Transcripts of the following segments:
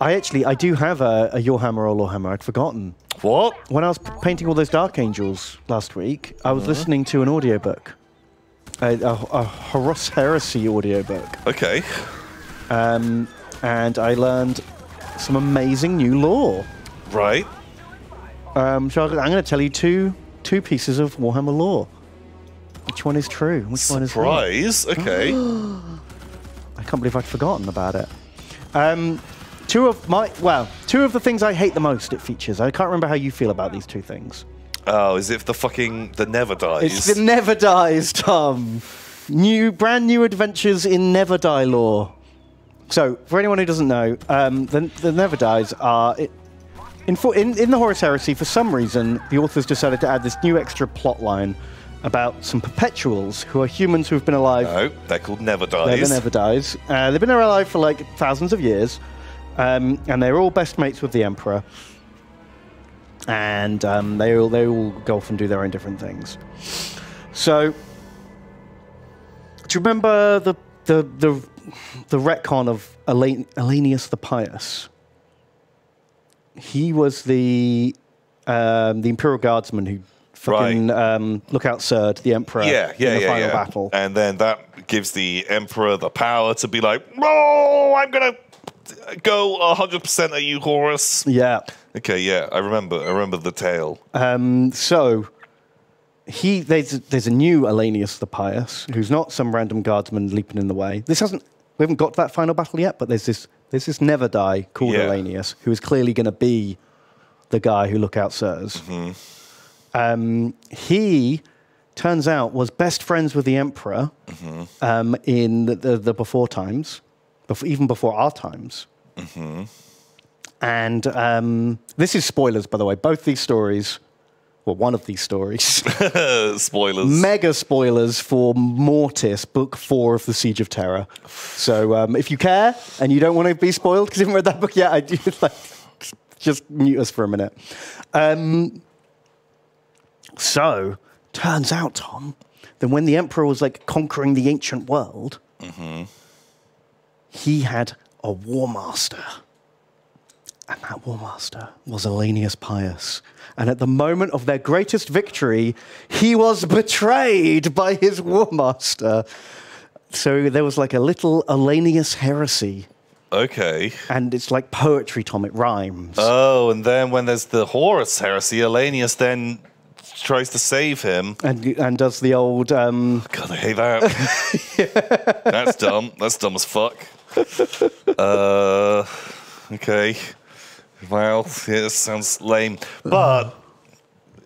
I actually, I do have a, a Your Hammer or Lorehammer. I'd forgotten. What? When I was painting all those Dark Angels last week, I was Uh-huh. listening to an audiobook, a, a, a Horus Heresy audiobook, Okay. um, and I learned some amazing new lore. Right. Um, so I'm going to tell you two two pieces of Warhammer lore. Which one is true? Which one is? Surprise. Okay. I can't believe I'd forgotten about it. Um, two of my well, two of the things I hate the most it features. I can't remember how you feel about these two things. oh, is it the fucking the never dies? It's the Never Dies, Tom. New, brand new adventures in Never Die lore. So, for anyone who doesn't know, um, the, the Never Dies are i- in, in in the Horus Heresy. For some reason, the authors decided to add this new extra plot line about some perpetuals who are humans who have been alive no, they're called never Dies. They're the Never Dies. Uh, they've been alive for like thousands of years, um, and they're all best mates with the Emperor. And um, they all they all go off and do their own different things. So, do you remember the the the the retcon of Elaine, Ollanius the Pious? He was the um, the Imperial Guardsman who fucking um, look out, Sir, the Emperor yeah, yeah, in the yeah, final yeah. battle. And then that gives the emperor the power to be like, "Oh, I'm gonna go hundred percent at you, Horus." Yeah. Okay, yeah, I remember. I remember the tale. Um, so he there's there's a new Ollanius the Pious who's not some random guardsman leaping in the way. This hasn't we haven't got to that final battle yet, but there's this there's this never die called Yeah. Ollanius who is clearly going to be the guy who Lookout Sirs. Um, he turns out was best friends with the Emperor um, in the, the, the before times, before, even before our times. And um, this is spoilers, by the way. Both these stories, well, one of these stories, spoilers. mega spoilers for Mortis, Book Four of the Siege of Terra. So um, if you care and you don't want to be spoiled because you haven't read that book yet, I do like just mute us for a minute. Um, so turns out, Tom, that when the Emperor was like conquering the ancient world, he had a war master. And that war master was Ollanius Pius. And at the moment of their greatest victory, he was betrayed by his war master. So there was like a little Ollanius heresy. Okay. And it's like poetry, Tom, it rhymes. Oh, and then when there's the Horus heresy, Ollanius then tries to save him. and, and does the old. Um, God, I hate that. That's dumb. That's dumb as fuck. Uh, okay. Well, yeah, it sounds lame, but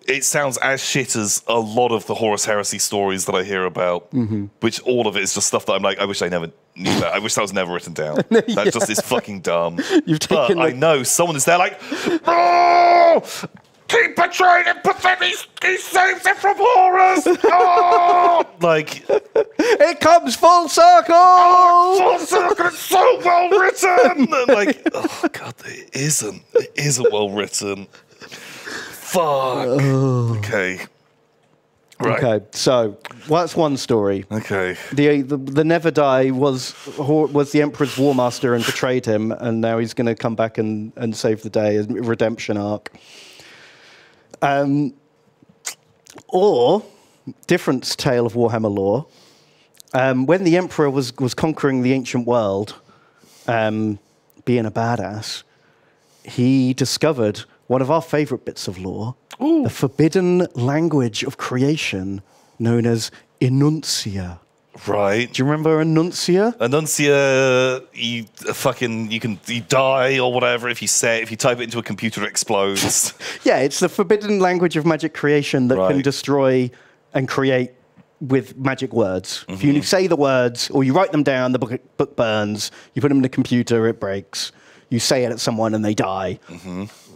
it sounds as shit as a lot of the Horus Heresy stories that I hear about. Which all of it is just stuff that I'm like, I wish I never knew that. I wish that was never written down. That just is fucking dumb. You've but taken, I know someone is there like, oh, keep betraying him, but then he, he saves him from Horus. Oh! like, it comes full circle! Oh, full circle, it's so well written. like, oh god, it isn't. It isn't well written. Fuck. Okay. Right. Okay, so well, that's one story. Okay. The, the the Never Die was was the Emperor's war master and betrayed him, and now he's going to come back and, and save the day, a redemption arc. Um, or different tale of Warhammer lore. Um, when the Emperor was was conquering the ancient world, um, being a badass, he discovered one of our favorite bits of lore, the forbidden language of creation, known as Enuncia. Right. Do you remember Enuncia? Annuncia, you fucking, you can you die or whatever if you say it. If you type it into a computer, it explodes. Yeah, it's the forbidden language of magic creation that can destroy and create with magic words. If you say the words or you write them down, the book, book burns. You put them in the computer, it breaks. You say it at someone and they die.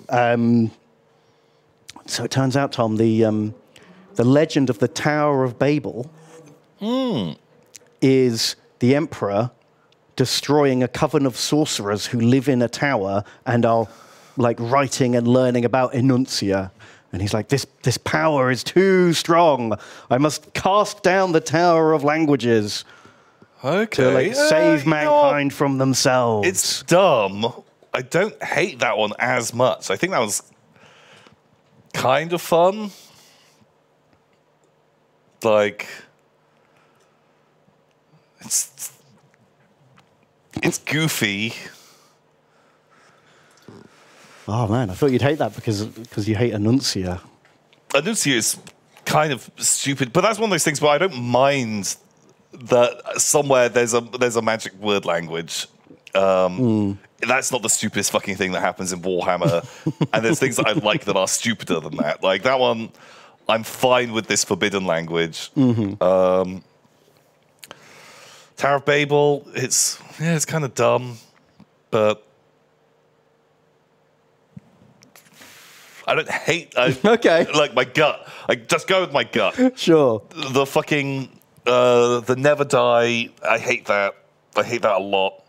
Um, so it turns out, Tom, the, um, the legend of the Tower of Babel is the emperor destroying a coven of sorcerers who live in a tower and are like writing and learning about enuncia. And he's like, this, this power is too strong. I must cast down the tower of languages okay. to like Uh, save know mankind from themselves. It's dumb. I don't hate that one as much. I think that was kind of fun. Like it's it's goofy. Oh man, I thought you'd hate that because because you hate Enuncia. Enuncia is kind of stupid, but that's one of those things where I don't mind that somewhere there's a there's a magic word language. Um, That's not the stupidest fucking thing that happens in Warhammer, and there's things that I like that are stupider than that. Like that one, I'm fine with this forbidden language. Um, Tower of Babel, it's yeah, it's kind of dumb, but I don't hate. I, Okay. like my gut. I just go with my gut. Sure. The fucking uh, the never die. I hate that. I hate that a lot.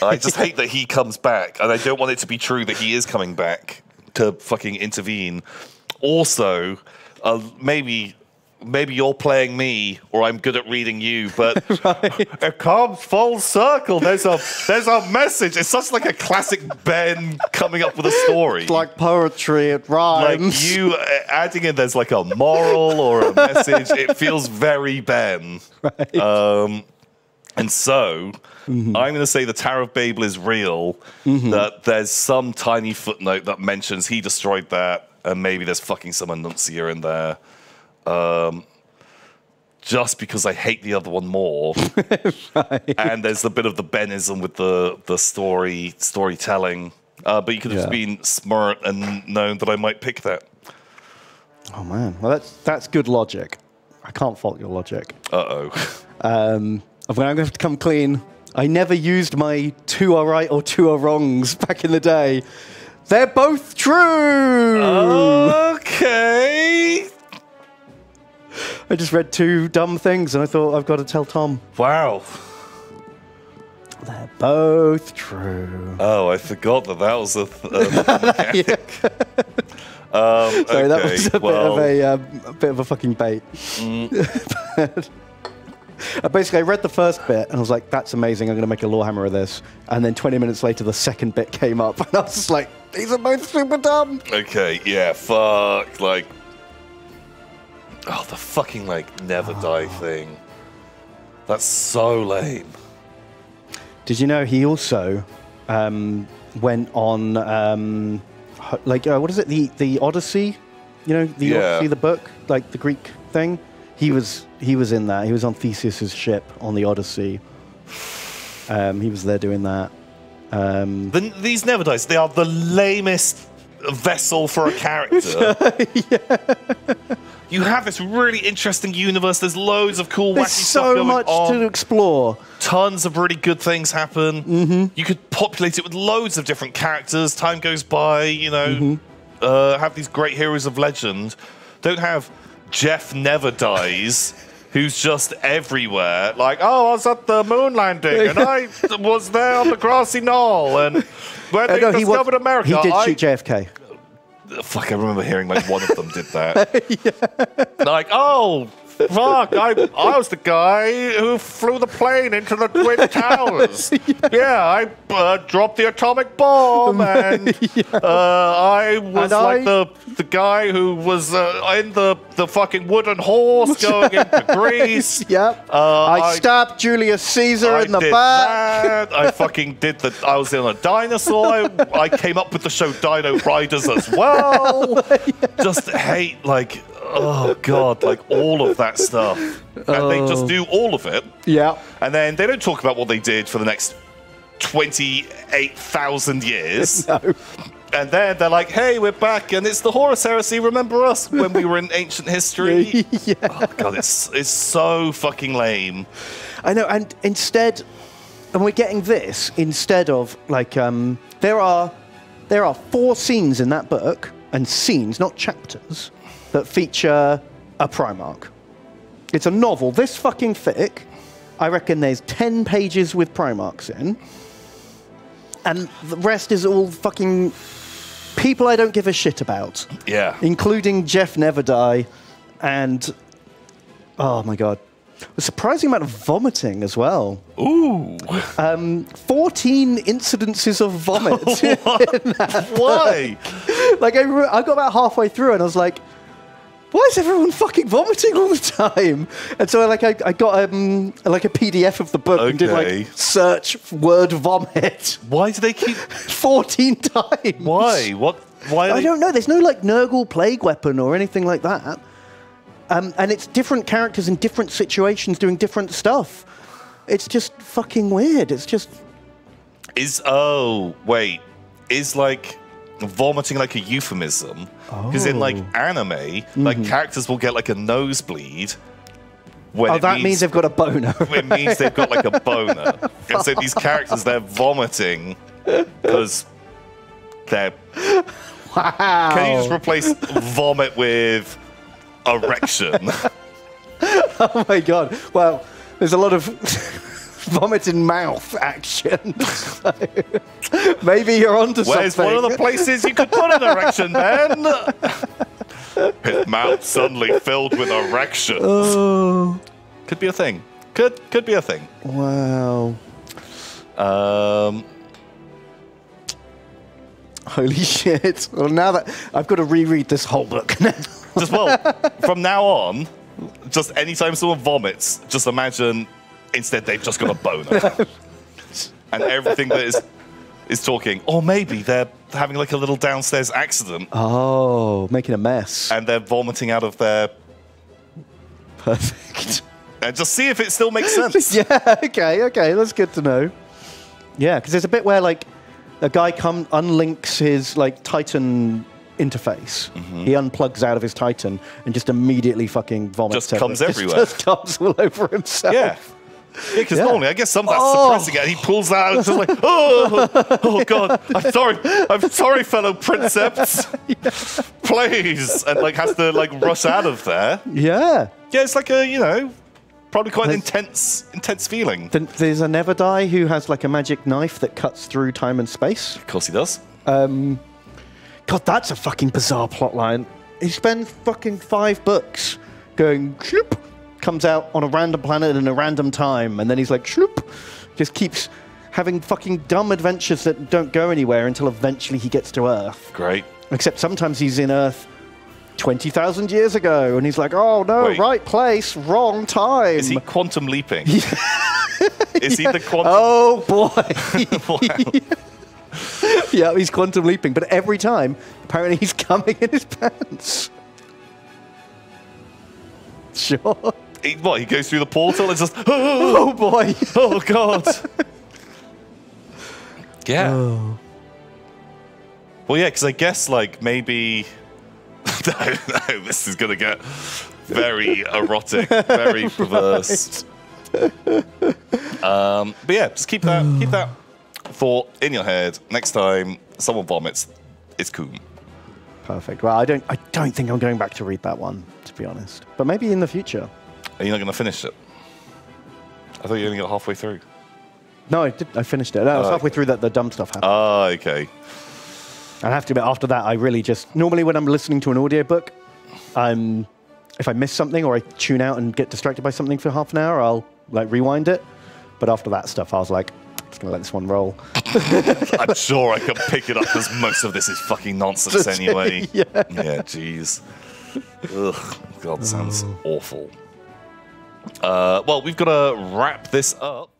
I just hate that he comes back, and I don't want it to be true that he is coming back to fucking intervene. Also, uh, maybe maybe you're playing me, or I'm good at reading you, but it comes full circle. There's a there's a message. It's such like a classic Ben coming up with a story. It's like poetry, it rhymes. like you uh, adding in there's like a moral or a message it feels very ben Right. um, and so i'm going to say the tower of babel is real that there's some tiny footnote that mentions he destroyed that and maybe there's fucking some enuncia in there um, just because I hate the other one more, and there's a bit of the Benism with the the story storytelling. Uh, but you could have Yeah. been smart and known that I might pick that. oh man, well that's that's good logic. I can't fault your logic. Uh oh. Um, I'm going to have to come clean. I never used my two are right or two are wrongs back in the day. They're both true. okay. I just read two dumb things and I thought I've got to tell Tom. Wow. They're both true. Oh, I forgot that that was a. Th- um, So that was a well, bit of a, um, a bit of a fucking bait. But- Uh, Basically, I read the first bit and I was like, "That's amazing! I'm going to make a Lorehammer of this." And then 20 minutes later, the second bit came up, and I was just like, "These are both super dumb." Okay, yeah, fuck. Like. Oh, the fucking, like, never die thing. That's so lame. Did you know he also um, went on um, like uh, what is it the the Odyssey? You know the Yeah. Odyssey, the book, like the Greek thing. He was he was in that. He was on Theseus's ship on the Odyssey. Um, he was there doing that. Um, The, these never dies. They are the lamest vessel for a character. You have this really interesting universe. There's loads of cool, wacky there's stuff so going much on. to explore. Tons of really good things happen. Mm-hmm. You could populate it with loads of different characters. Time goes by. You know, Mm-hmm. uh, have these great heroes of legend. Don't have Jeff Never Dies. Who's just everywhere? Like, oh, I was at the moon landing, and I was there on the grassy knoll, and when Uh, they no, he, discovered wa- America, he did I shoot JFK. Fuck, I remember hearing like one of them did that. Like, oh, fuck, I, I was the guy who flew the plane into the Twin Towers. yeah. I uh, dropped the atomic bomb, and uh, I was And like I- the the guy who was uh, in the, the fucking wooden horse going into Greece. Yep. Uh, I, I- stabbed Julius Caesar I in the back. that. I fucking did the. I was in a dinosaur. I, I came up with the show Dino Riders as well. Just hate like, oh god, like all of that stuff, and they just do all of it, Yeah. and then they don't talk about what they did for the next twenty-eight thousand years. No. And then they're like, "Hey, we're back, and it's the Horus Heresy. Remember us when we were in ancient history?" yeah. Oh god, it's it's so fucking lame. I know, and instead, and we're getting this instead of like um, there are there are four scenes in that book, and scenes, not chapters, that feature a Primarch. It's a novel this fucking thick. I reckon there's ten pages with Primarchs in, and the rest is all fucking people I don't give a shit about, Yeah. including Jeff Neverdie, and oh my god, a surprising amount of vomiting as well. Ooh. Um, 14 incidences of vomit. Why? like I, I got about halfway through and I was like, why is everyone fucking vomiting all the time? And so like I, I got um, like a PDF of the book and did Okay. like search word vomit Why do they keep? 14 times. Why? What? Why? Are I they... don't know. There's no like Nurgle plague weapon or anything like that. Um, and it's different characters in different situations doing different stuff. It's just fucking weird. It's just Is oh wait, is like vomiting like a euphemism? Because in like Oh. anime, like mm-hmm. characters will get like a nosebleed. When oh, that means, means they've got a boner. it means they've got like a boner. and so these characters they're vomiting because they're. wow. Can you just replace vomit with erection? oh my god. Well, there's a lot of vomit in mouth action. So, maybe you're onto Where's something. one of the places you could put an erection, man? His mouth suddenly filled with erection. Oh, Could be a thing. Could could be a thing. wow. Um, Holy shit. Well, now that I've got to reread this whole book now. just well, from now on, just anytime someone vomits, just imagine instead they've just got a boner, and everything that is is talking. Or maybe they're having like a little downstairs accident Oh, making a mess. and they're vomiting out of their. Perfect. And just see if it still makes sense. yeah, okay, okay, that's good to know. Yeah, because there's a bit where like a guy come unlinks his like Titan interface. Mm-hmm. He unplugs out of his Titan and just immediately fucking vomits. Just comes everywhere. everywhere. Just, comes all over himself. Yeah. Because Yeah. normally, I guess some of that's Oh. suppressing it, and he pulls that out, and just like, oh, oh god, I'm sorry, I'm sorry, fellow princeps, please, and like has to like rush out of there. Yeah. Yeah, it's like a you know, probably quite an intense, intense feeling. Then there's a Never Die who has like a magic knife that cuts through time and space. Of course, he does. Um, God, that's a fucking bizarre plotline. He spends fucking five books going shloop, comes out on a random planet in a random time, and then he's like shloop, just keeps having fucking dumb adventures that don't go anywhere until eventually he gets to Earth. Great. Except sometimes he's in Earth 20,000 years ago, and he's like, oh no, Wait. right place, wrong time. Is he quantum leaping? Is he the quantum? Oh boy. Yeah, he's quantum leaping, but every time, apparently he's coming in his pants. Sure. He, what? He goes through the portal and just, oh, Oh boy. oh god. Yeah. Oh. Well, yeah, because I guess like maybe. no, no, this is gonna get very erotic, very perverse. Um, but yeah, just keep that keep that thought in your head. Next time someone vomits, it's cool. Perfect. Well, I don't. I don't think I'm going back to read that one, to be honest. But maybe in the future. Are you not gonna finish it? I thought you only got halfway through. No, I did. I finished it. No, I was Oh, halfway through that the dumb stuff happened. Ah, okay. I have to admit, after that, I really just normally when I'm listening to an audiobook, I'm if I miss something or I tune out and get distracted by something for half an hour, I'll like rewind it. But after that stuff, I was like, just gonna let this one roll. I'm sure I can pick it up because most of this is fucking nonsense anyway. yeah. Yeah, jeez. Ugh, God, sounds awful. Uh, well, we've got to wrap this up.